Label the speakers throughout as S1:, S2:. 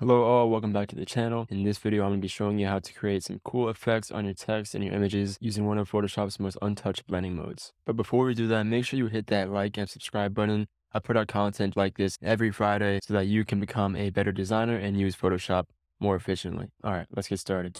S1: Hello all, welcome back to the channel. In this video, I'm going to be showing you how to create some cool effects on your text and your images using one of Photoshop's most untouched blending modes. But before we do that, make sure you hit that like and subscribe button. I put out content like this every Friday so that you can become a better designer and use Photoshop more efficiently. Alright, let's get started.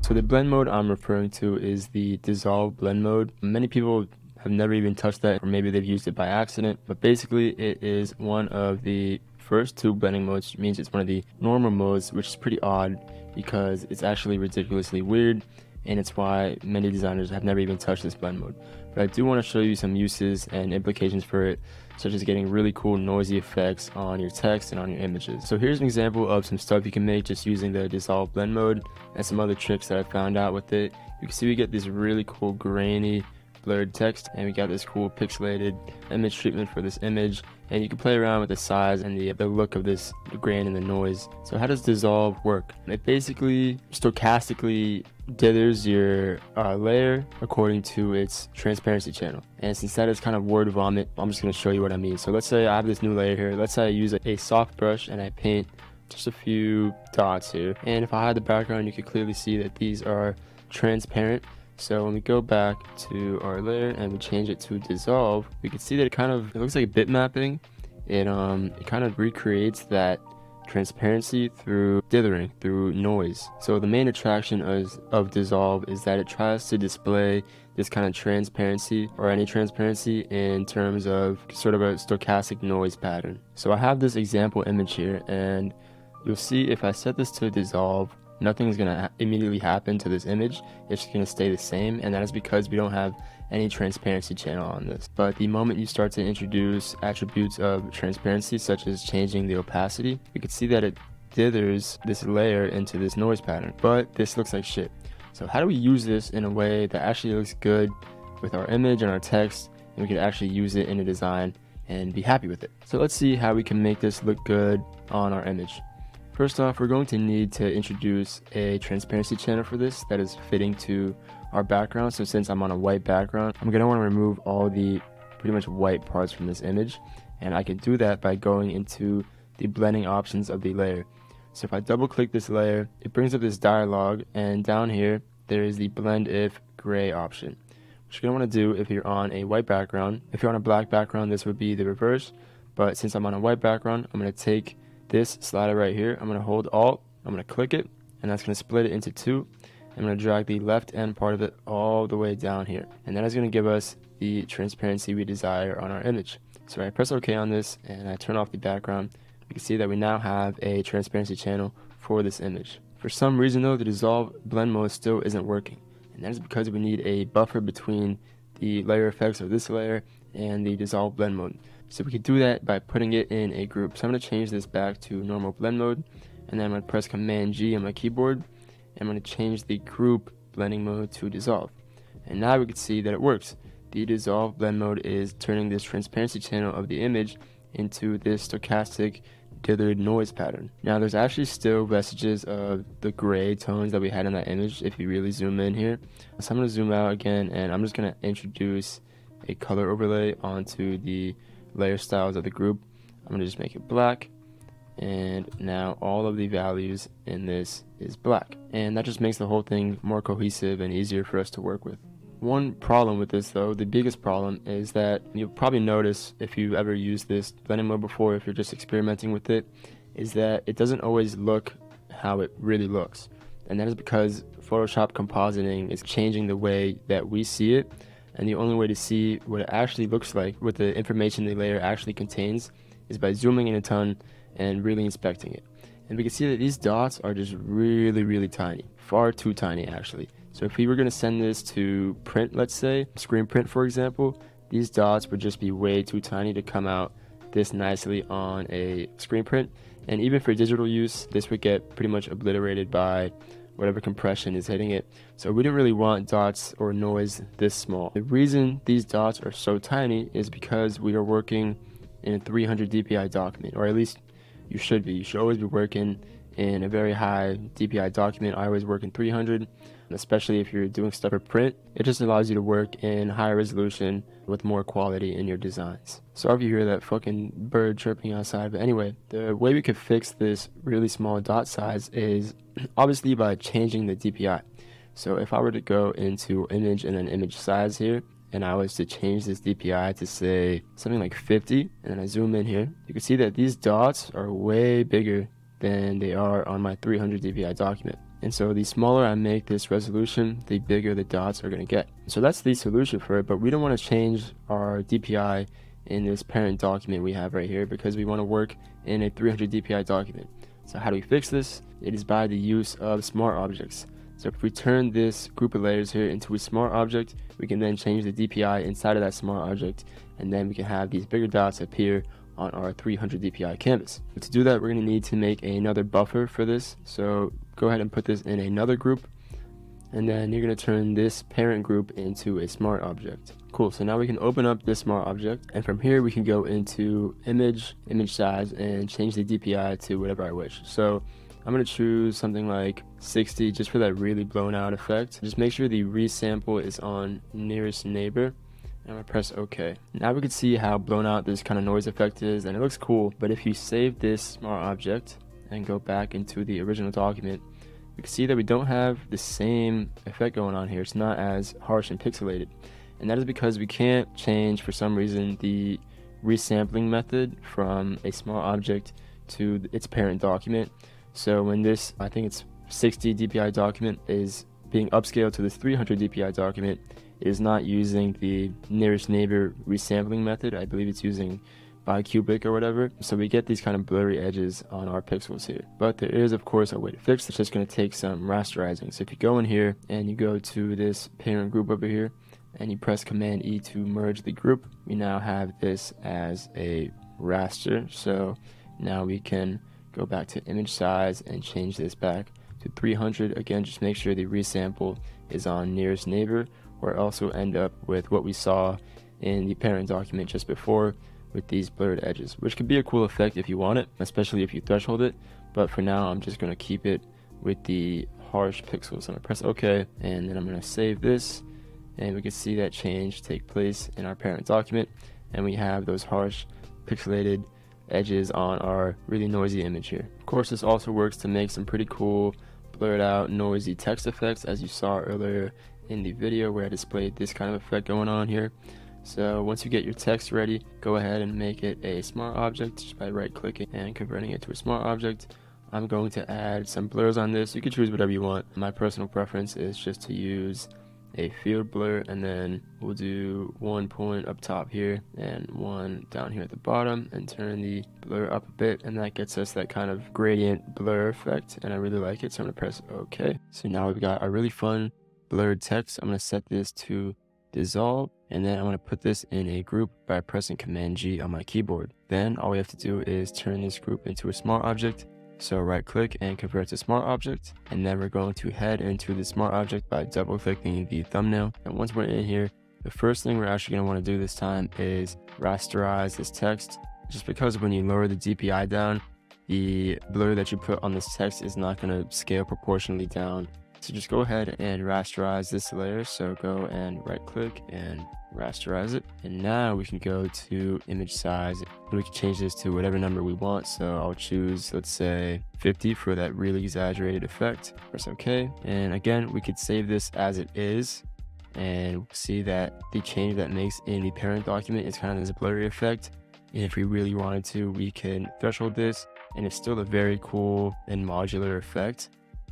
S1: So the blend mode I'm referring to is the dissolve blend mode. Many people have never even touched that or maybe they've used it by accident but basically it is one of the first two blending modes means it's one of the normal modes, which is pretty odd because it's actually ridiculously weird and it's why many designers have never even touched this blend mode. But I do want to show you some uses and implications for it, such as getting really cool noisy effects on your text and on your images. So here's an example of some stuff you can make just using the dissolve blend mode and some other tricks that I found out with it. You can see we get this really cool grainy blurred text and we got this cool pixelated image treatment for this image and you can play around with the size and the, the look of this grain and the noise. So how does dissolve work? It basically stochastically dithers your uh, layer according to its transparency channel. And since that is kind of word vomit, I'm just going to show you what I mean. So let's say I have this new layer here. Let's say I use a, a soft brush and I paint just a few dots here. And if I hide the background, you can clearly see that these are transparent so when we go back to our layer and we change it to dissolve, we can see that it kind of, it looks like bit mapping. It, um, it kind of recreates that transparency through dithering, through noise. So the main attraction of, of Dissolve is that it tries to display this kind of transparency or any transparency in terms of sort of a stochastic noise pattern. So I have this example image here and you'll see if I set this to dissolve, nothing's going to immediately happen to this image. It's going to stay the same, and that is because we don't have any transparency channel on this. But the moment you start to introduce attributes of transparency, such as changing the opacity, we can see that it dithers this layer into this noise pattern. But this looks like shit. So how do we use this in a way that actually looks good with our image and our text, and we can actually use it in a design and be happy with it. So let's see how we can make this look good on our image. First off, we're going to need to introduce a transparency channel for this that is fitting to our background. So since I'm on a white background, I'm going to want to remove all the pretty much white parts from this image. And I can do that by going into the blending options of the layer. So if I double click this layer, it brings up this dialog and down here, there is the blend if gray option. What you're going to want to do if you're on a white background, if you're on a black background, this would be the reverse. But since I'm on a white background, I'm going to take this slider right here. I'm going to hold Alt, I'm going to click it, and that's going to split it into two. I'm going to drag the left end part of it all the way down here. And that is going to give us the transparency we desire on our image. So I press OK on this and I turn off the background. You can see that we now have a transparency channel for this image. For some reason though, the dissolve blend mode still isn't working. And that is because we need a buffer between the layer effects of this layer and the dissolve blend mode. So we could do that by putting it in a group. So I'm going to change this back to normal blend mode and then I'm going to press Command G on my keyboard and I'm going to change the group blending mode to dissolve. And now we can see that it works. The dissolve blend mode is turning this transparency channel of the image into this stochastic dithered noise pattern. Now there's actually still vestiges of the gray tones that we had in that image if you really zoom in here. So I'm going to zoom out again and I'm just going to introduce a color overlay onto the layer styles of the group. I'm going to just make it black. And now all of the values in this is black. And that just makes the whole thing more cohesive and easier for us to work with. One problem with this though, the biggest problem is that you'll probably notice if you've ever used this blending mode before, if you're just experimenting with it, is that it doesn't always look how it really looks. And that is because Photoshop compositing is changing the way that we see it and the only way to see what it actually looks like, what the information the layer actually contains, is by zooming in a ton and really inspecting it. And we can see that these dots are just really, really tiny, far too tiny actually. So if we were going to send this to print, let's say, screen print for example, these dots would just be way too tiny to come out this nicely on a screen print. And even for digital use, this would get pretty much obliterated by whatever compression is hitting it. So we didn't really want dots or noise this small. The reason these dots are so tiny is because we are working in a 300 dpi document, or at least you should be. You should always be working in a very high DPI document. I always work in 300, especially if you're doing stuff for print. It just allows you to work in higher resolution with more quality in your designs. Sorry if you hear that fucking bird chirping outside, but anyway, the way we could fix this really small dot size is obviously by changing the DPI. So if I were to go into image and then image size here, and I was to change this DPI to say something like 50, and then I zoom in here, you can see that these dots are way bigger than they are on my 300 dpi document. And so the smaller I make this resolution, the bigger the dots are going to get. So that's the solution for it, but we don't want to change our DPI in this parent document we have right here because we want to work in a 300 DPI document. So how do we fix this? It is by the use of smart objects. So if we turn this group of layers here into a smart object, we can then change the DPI inside of that smart object, and then we can have these bigger dots appear on our 300 DPI canvas. But to do that, we're going to need to make another buffer for this. So go ahead and put this in another group. And then you're going to turn this parent group into a smart object. Cool, so now we can open up this smart object. And from here, we can go into image, image size, and change the DPI to whatever I wish. So I'm going to choose something like 60 just for that really blown out effect. Just make sure the resample is on nearest neighbor And I'm gonna press OK. Now we can see how blown out this kind of noise effect is and it looks cool, but if you save this smart object and go back into the original document, we can see that we don't have the same effect going on here. It's not as harsh and pixelated. And that is because we can't change, for some reason, the resampling method from a smart object to its parent document. So when this, I think it's 60 dpi document is being upscaled to this 300 dpi document, is not using the nearest neighbor resampling method. I believe it's using bicubic or whatever. So we get these kind of blurry edges on our pixels here. But there is of course a way to fix. It's just going to take some rasterizing. So if you go in here and you go to this parent group over here and you press command E to merge the group, we now have this as a raster. So now we can go back to image size and change this back to 300. Again, just make sure the resample is on nearest neighbor or else we'll end up with what we saw in the parent document just before with these blurred edges, which could be a cool effect if you want it, especially if you threshold it. But for now, I'm just going to keep it with the harsh pixels. I'm to press OK, and then I'm going to save this, and we can see that change take place in our parent document, and we have those harsh pixelated edges on our really noisy image here. Of course, this also works to make some pretty cool blurred out noisy text effects as you saw earlier in the video where I displayed this kind of effect going on here. So once you get your text ready, go ahead and make it a smart object just by right clicking and converting it to a smart object. I'm going to add some blurs on this. You can choose whatever you want. My personal preference is just to use a field blur and then we'll do one point up top here and one down here at the bottom and turn the blur up a bit and that gets us that kind of gradient blur effect and I really like it so I'm gonna press OK. So now we've got a really fun blurred text. I'm going to set this to dissolve and then I'm to put this in a group by pressing command G on my keyboard. Then all we have to do is turn this group into a smart object. So right click and convert to smart object and then we're going to head into the smart object by double clicking the thumbnail. And once we're in here, the first thing we're actually want to do this time is rasterize this text just because when you lower the DPI down, the blur that you put on this text is not to scale proportionally down so just go ahead and rasterize this layer. So go and right click and rasterize it. And now we can go to image size. We can change this to whatever number we want. So I'll choose, let's say 50 for that really exaggerated effect. Press OK. And again, we could save this as it is and see that the change that makes in the parent document is kind of this blurry effect. And if we really wanted to, we can threshold this and it's still a very cool and modular effect.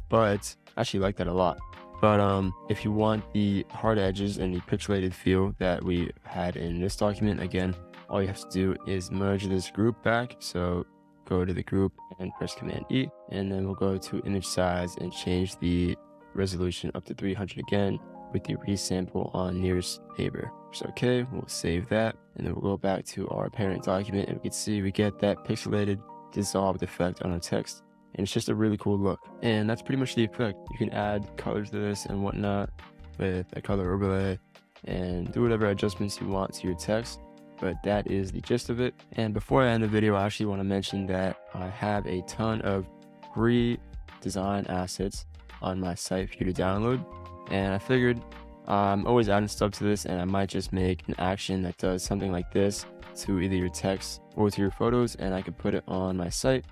S1: But actually like that a lot. But um, if you want the hard edges and the pixelated feel that we had in this document, again, all you have to do is merge this group back. So go to the group and press Command E, and then we'll go to image size and change the resolution up to 300 again with the resample on nearest neighbor. So okay, we'll save that, and then we'll go back to our parent document, and we can see we get that pixelated dissolved effect on our text and it's just a really cool look. And that's pretty much the effect. You can add colors to this and whatnot with a color overlay and do whatever adjustments you want to your text. But that is the gist of it. And before I end the video, I actually want to mention that I have a ton of free design assets on my site for you to download. And I figured I'm always adding stuff to this and I might just make an action that does something like this to either your text or to your photos and I could put it on my site.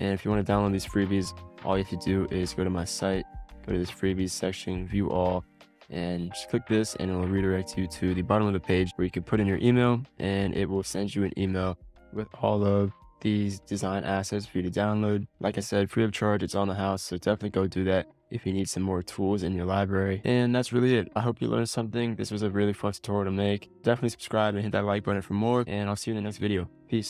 S1: And if you want to download these freebies, all you have to do is go to my site, go to this freebies section, view all, and just click this and it will redirect you to the bottom of the page where you can put in your email and it will send you an email with all of these design assets for you to download. Like I said, free of charge, it's on the house, so definitely go do that if you need some more tools in your library. And that's really it. I hope you learned something. This was a really fun tutorial to make. Definitely subscribe and hit that like button for more, and I'll see you in the next video. Peace.